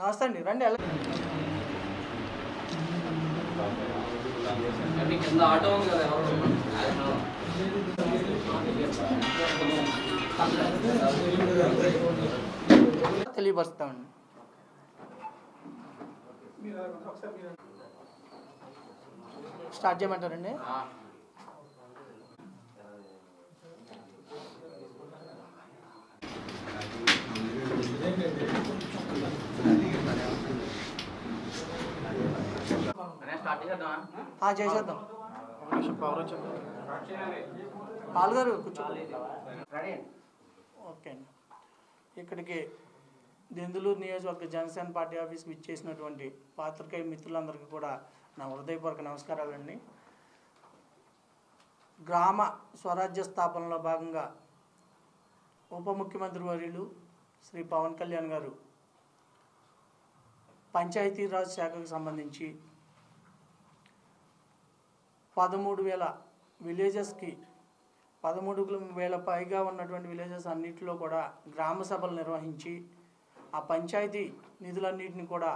నమస్తే అండి రండి తెలియపరుస్తామండి. స్టార్ట్ చేయమంటారండి? స్టార్ట్ చేద్దామా చేసేద్దాం పాల్గారు కూర్చో ఓకే అండి. ఇక్కడికి దెందులూరు నియోజకవర్గ జనసేన పార్టీ ఆఫీస్కి ఇచ్చేసినటువంటి పాత్రికేయ మిత్రులందరికీ కూడా నా హృదయపూర్వక నమస్కారాలండి గ్రామ స్వరాజ్య స్థాపనలో భాగంగా ఉప ముఖ్యమంత్రి వర్యులు శ్రీ పవన్ కళ్యాణ్ గారు పంచాయతీరాజ్ శాఖకు సంబంధించి పదమూడు వేల విలేజెస్కి పదమూడు వేల పైగా ఉన్నటువంటి విలేజెస్ అన్నింటిలో కూడా గ్రామ సభలు నిర్వహించి ఆ పంచాయతీ నిధులన్నింటిని కూడా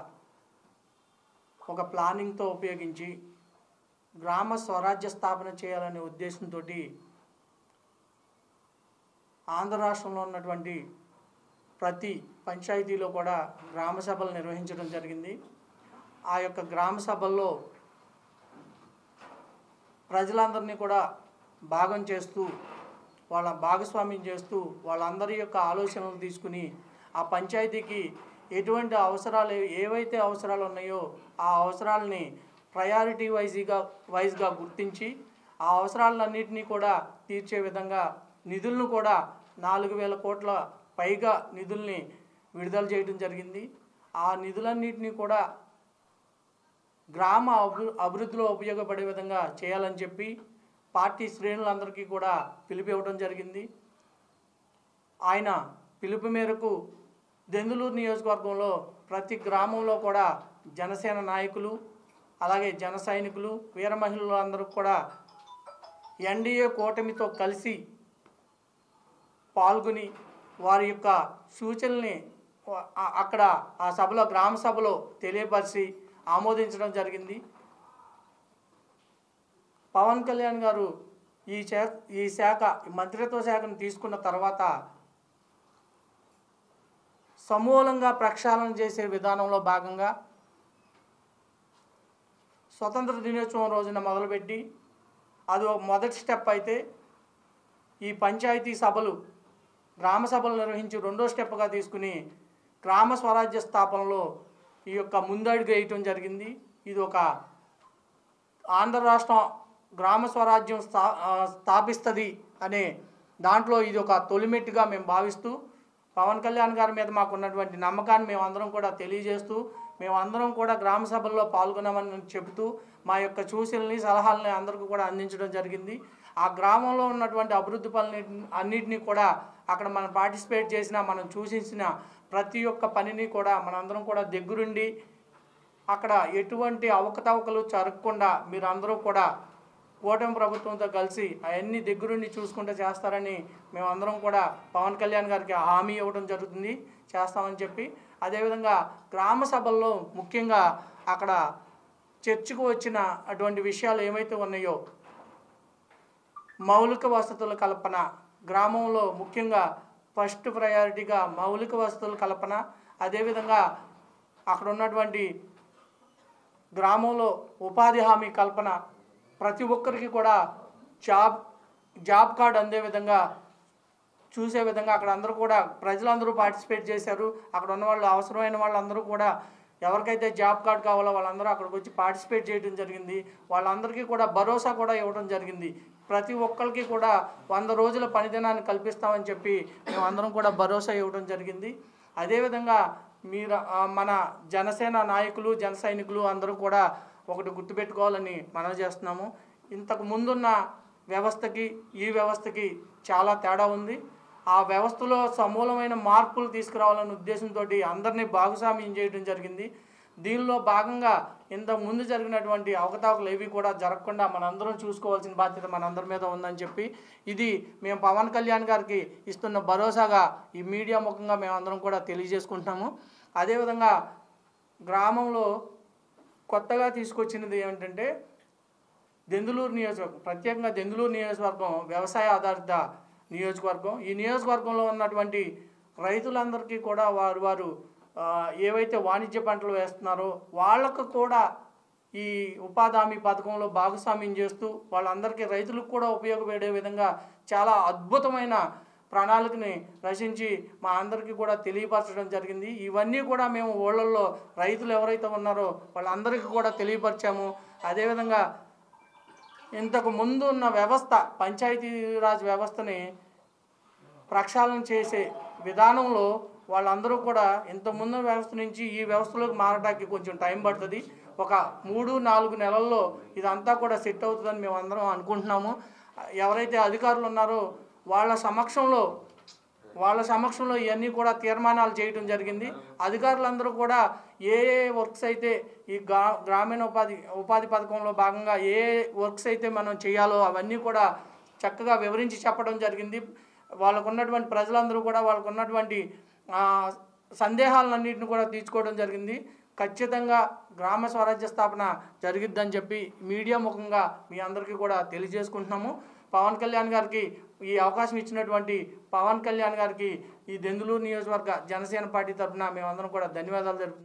ఒక ప్లానింగ్తో ఉపయోగించి గ్రామ స్వరాజ్య స్థాపన చేయాలనే ఉద్దేశంతో ఆంధ్ర రాష్ట్రంలో ఉన్నటువంటి ప్రతి పంచాయతీలో కూడా గ్రామ సభలు నిర్వహించడం జరిగింది. ఆ యొక్క గ్రామ సభల్లో ప్రజలందరినీ కూడా భాగం చేస్తూ వాళ్ళ భాగస్వామ్యం చేస్తూ వాళ్ళందరి యొక్క ఆలోచనలు తీసుకుని ఆ పంచాయతీకి ఎటువంటి అవసరాలు ఏవైతే అవసరాలు ఉన్నాయో ఆ అవసరాలని ప్రయారిటీ వైజ్గా వైజ్గా గుర్తించి ఆ అవసరాలన్నింటినీ కూడా తీర్చే విధంగా నిధులను కూడా నాలుగు వేల కోట్ల పైగా నిధుల్ని విడుదల చేయడం జరిగింది. ఆ నిధులన్నింటినీ కూడా గ్రామ అభి అభివృద్ధిలో ఉపయోగపడే విధంగా చేయాలని చెప్పి పార్టీ శ్రేణులందరికీ కూడా పిలుపు ఇవ్వడం జరిగింది. ఆయన పిలుపు మేరకు దెందులూరు నియోజకవర్గంలో ప్రతి గ్రామంలో కూడా జనసేన నాయకులు అలాగే జన సైనికులు వీర మహిళలు అందరూ కూడా ఎన్డీఏ కూటమితో కలిసి పాల్గొని వారి యొక్క సూచనల్ని అక్కడ ఆ సభలో గ్రామ సభలో తెలియపరిచి ఆమోదించడం జరిగింది. పవన్ కళ్యాణ్ గారు ఈ శాఖ ఈ శాఖ మంత్రిత్వ శాఖను తీసుకున్న తర్వాత సమూలంగా ప్రక్షాళన చేసే విధానంలో భాగంగా స్వతంత్ర దినోత్సవం రోజున మొదలుపెట్టి అది ఒక మొదటి స్టెప్ అయితే ఈ పంచాయతీ సభలు గ్రామ సభలు నిర్వహించి రెండో స్టెప్గా తీసుకుని గ్రామ స్వరాజ్య స్థాపనలో ఈ యొక్క ముందడుగు వేయటం జరిగింది. ఇది ఒక ఆంధ్ర రాష్ట్రం గ్రామ స్వరాజ్యం స్థా స్థాపిస్తుంది అనే దాంట్లో ఇది ఒక తొలిమెట్టుగా మేము భావిస్తూ పవన్ కళ్యాణ్ గారి మీద మాకు ఉన్నటువంటి నమ్మకాన్ని మేమందరం కూడా తెలియజేస్తూ మేమందరం కూడా గ్రామ సభల్లో పాల్గొన్నామని చెబుతూ మా యొక్క సూచనల్ని సలహాలని అందరికీ కూడా అందించడం జరిగింది. ఆ గ్రామంలో ఉన్నటువంటి అభివృద్ధి పనులు అన్నిటినీ కూడా అక్కడ మనం పార్టిసిపేట్ చేసిన మనం సూచించిన ప్రతి ఒక్క పనిని కూడా మనందరం కూడా దగ్గరుండి అక్కడ ఎటువంటి అవకతవకలు జరగకుండా మీరందరూ కూడా కూటమి ప్రభుత్వంతో కలిసి అవన్నీ దగ్గరుండి చూసుకుంటూ చేస్తారని మేమందరం కూడా పవన్ కళ్యాణ్ గారికి హామీ ఇవ్వడం జరుగుతుంది చేస్తామని చెప్పి. అదేవిధంగా గ్రామ సభల్లో ముఖ్యంగా అక్కడ చర్చకు వచ్చిన అటువంటి విషయాలు ఏమైతే ఉన్నాయో మౌలిక వసతుల కల్పన గ్రామంలో ముఖ్యంగా ఫస్ట్ ప్రయారిటీగా మౌలిక వసతుల కల్పన అదేవిధంగా అక్కడ ఉన్నటువంటి గ్రామంలో ఉపాధి హామీ కల్పన ప్రతి ఒక్కరికి కూడా జాబ్ జాబ్ కార్డ్ అందే విధంగా చూసే విధంగా అక్కడ అందరూ కూడా ప్రజలందరూ పార్టిసిపేట్ చేశారు. అక్కడ ఉన్న వాళ్ళు అవసరమైన వాళ్ళందరూ కూడా ఎవరికైతే జాబ్ కార్డ్ కావాలో వాళ్ళందరూ అక్కడికి వచ్చి పార్టిసిపేట్ చేయడం జరిగింది. వాళ్ళందరికీ కూడా భరోసా కూడా ఇవ్వడం జరిగింది. ప్రతి ఒక్కరికి కూడా వంద రోజుల పనిదినాన్ని కల్పిస్తామని చెప్పి మేమందరం కూడా భరోసా ఇవ్వడం జరిగింది. అదేవిధంగా మీరు మన జనసేన నాయకులు జన సైనికులు అందరూ కూడా ఒకటి గుర్తుపెట్టుకోవాలని మనవి చేస్తున్నాము. ఇంతకు ముందున్న వ్యవస్థకి ఈ వ్యవస్థకి చాలా తేడా ఉంది. ఆ వ్యవస్థలో సమూలమైన మార్పులు తీసుకురావాలనే ఉద్దేశంతో అందరినీ భాగస్వామ్యం చేయడం జరిగింది. దీనిలో భాగంగా ఇంతకు ముందు జరిగినటువంటి అవకతవకలు ఏవి కూడా జరగకుండా మనందరం చూసుకోవాల్సిన బాధ్యత మనందరి మీద ఉందని చెప్పి ఇది మేము పవన్ కళ్యాణ్ గారికి ఇస్తున్న భరోసాగా ఈ మీడియా ముఖంగా మేమందరం కూడా తెలియజేసుకుంటున్నాము. అదేవిధంగా గ్రామంలో కొత్తగా తీసుకొచ్చినది ఏమిటంటే దెందులూరు నియోజకవర్గం ప్రత్యేకంగా దెందులూరు నియోజకవర్గం వ్యవసాయ ఆధారిత నియోజకవర్గం. ఈ నియోజకవర్గంలో ఉన్నటువంటి రైతులందరికీ కూడా వారు వారు ఏవైతే వాణిజ్య పంటలు వేస్తున్నారో వాళ్ళకు కూడా ఈ ఉపాధి హామీ పథకంలో భాగస్వామ్యం చేస్తూ వాళ్ళందరికీ రైతులకు కూడా ఉపయోగపడే విధంగా చాలా అద్భుతమైన ప్రణాళికని రచించి మా అందరికీ కూడా తెలియపరచడం జరిగింది. ఇవన్నీ కూడా మేము ఊళ్ళల్లో రైతులు ఎవరైతే ఉన్నారో వాళ్ళందరికీ కూడా తెలియపరిచాము. అదేవిధంగా ఇంతకు ముందు ఉన్న వ్యవస్థ పంచాయతీరాజ్ వ్యవస్థని ప్రక్షాళన చేసే విధానంలో వాళ్ళందరూ కూడా ఇంతకుముందు వ్యవస్థ నుంచి ఈ వ్యవస్థలోకి మారడానికి కొంచెం టైం పడుతుంది. ఒక మూడు నాలుగు నెలల్లో ఇదంతా కూడా సెట్ అవుతుందని మేము అందరం అనుకుంటున్నాము. ఎవరైతే అధికారులు ఉన్నారో వాళ్ళ సమక్షంలో వాళ్ళ సమక్షంలో ఇవన్నీ కూడా తీర్మానాలు చేయడం జరిగింది. అధికారులందరూ కూడా ఏ ఏ వర్క్స్ అయితే ఈ గ్రా గ్రామీణ ఉపాధి ఉపాధి పథకంలో భాగంగా ఏ వర్క్స్ అయితే మనం చేయాలో అవన్నీ కూడా చక్కగా వివరించి చెప్పడం జరిగింది. వాళ్ళకు ఉన్నటువంటి ప్రజలందరూ కూడా వాళ్ళకు ఉన్నటువంటి సందేహాలన్నింటిని కూడా తీర్చుకోవడం జరిగింది. ఖచ్చితంగా గ్రామ స్వరాజ్య స్థాపన జరిగిద్దని చెప్పి మీడియా ముఖంగా మీ అందరికీ కూడా తెలియజేసుకుంటున్నాము. పవన్ కళ్యాణ్ గారికి ఈ అవకాశం ఇచ్చినటువంటి పవన్ కళ్యాణ్ గారికి ఈ దెందులూరు నియోజకవర్గ జనసేన పార్టీ తరఫున మేమందరం కూడా ధన్యవాదాలు తెలుపుతున్నాం.